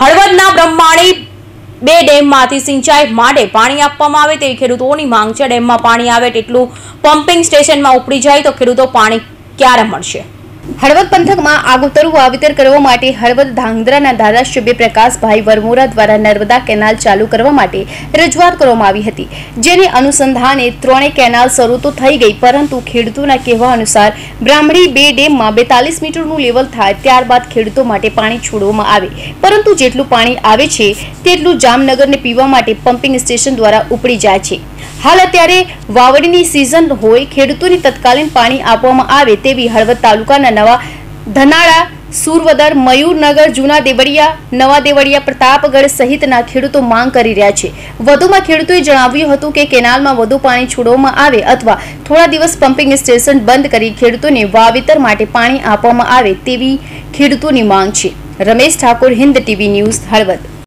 હળવદના બ્રહ્માણી બે ડેમમાંથી સિંચાઈ માટે પાણી આપવામાં આવે તેવી ખેડૂતોની માંગ છે. ડેમમાં પાણી આવે તેટલું પમ્પિંગ સ્ટેશનમાં ઉપડી જાય તો ખેડૂતો પાણી ક્યારે મળશે? હળવદ પંથકમાં આગોતરું વાવેતર કરવા માટે હળવદ ધાંગધ્રાના ધારાસભ્ય પ્રકાશભાઈ વરમોરા દ્વારા નર્મદા કેનાલ ચાલુ કરવા માટે રજૂઆત કરવામાં આવી હતી, જેને અનુસંધાને ત્રણેય કેનાલ શરૂ તો થઈ ગઈ, પરંતુ ખેડૂતોના કહેવા અનુસાર બ્રાહ્મણી બે ડેમમાં બેતાલીસ મીટરનું લેવલ થાય ત્યારબાદ ખેડૂતો માટે પાણી છોડવામાં આવે. પરંતુ જેટલું પાણી આવે છે, તેટલું જામનગરને પીવા માટે પમ્પિંગ સ્ટેશન દ્વારા ઉપડી જાય છે. હાલ અત્યારે વાવડીની સિઝન હોય, ખેડૂતોને તત્કાલીન પાણી આપવામાં આવે તેવી હળવદ તાલુકાના નવા ધનાળા, સુરવદર, મયુરનગર, જૂના દેવળિયા, નવા દેવળિયા, પ્રતાપગઢ સહિતના ખેડૂતો માંગ કરી રહ્યા છે. વધુમાં ખેડૂતોએ જણાવ્યું હતું કે કેનાલમાં વધુ પાણી છોડવામાં આવે અથવા થોડા દિવસ પમ્પિંગ સ્ટેશન બંધ કરી ખેડૂતોને વાવેતર માટે પાણી આપવામાં આવે તેવી ખેડૂતોની માંગ છે. Ramesh Thakor, Hind TV news, Halvad.